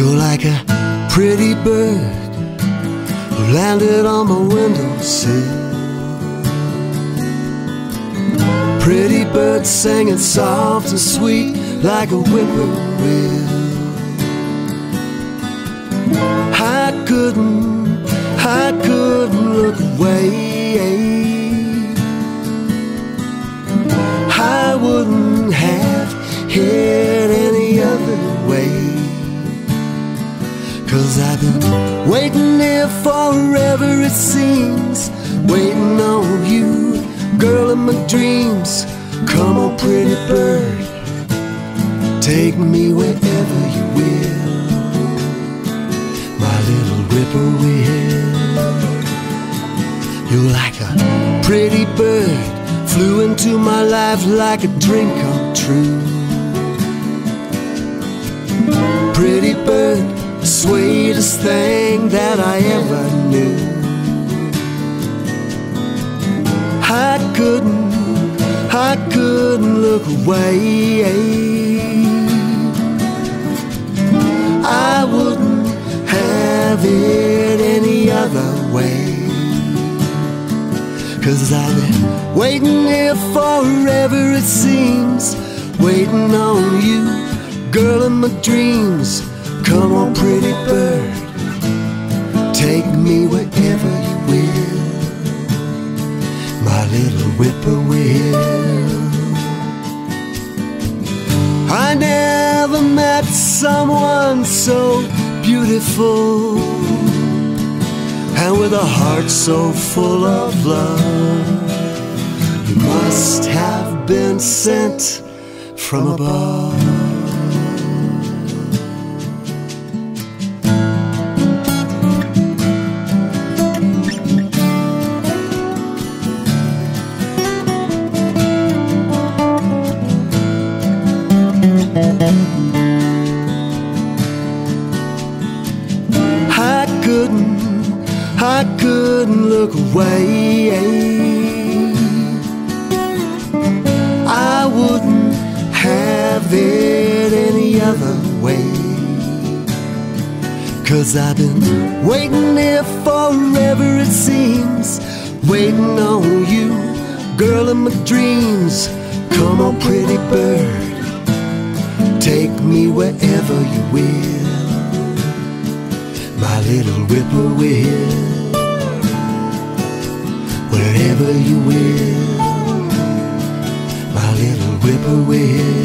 like a pretty bird who landed on my windowsill. Pretty bird singing soft and sweet like a whippoorwill. I couldn't, I couldn't look away. I wouldn't I've been waiting here forever, it seems. Waiting on you, girl of my dreams. Come on, pretty bird, take me wherever you will. My little whippoorwill. You're like a pretty bird, flew into my life like a dream come true. Pretty bird, the sweetest thing that I ever knew. I couldn't, I couldn't look away. I wouldn't have it any other way. Cause I've been waiting here forever, it seems. Waiting on you, girl of my dreams. Little whippoorwill. I never met someone so beautiful and with a heart so full of love. You must have been sent from above. Couldn't, I couldn't look away. I wouldn't have it any other way. Cause I've been waiting here forever, it seems. Waiting on you, girl of my dreams. Come on, pretty bird, take me wherever you will little whippoorwill. Wherever you will, my little whippoorwill.